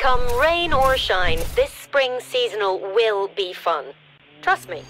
Come rain or shine, this spring seasonal will be fun. Trust me.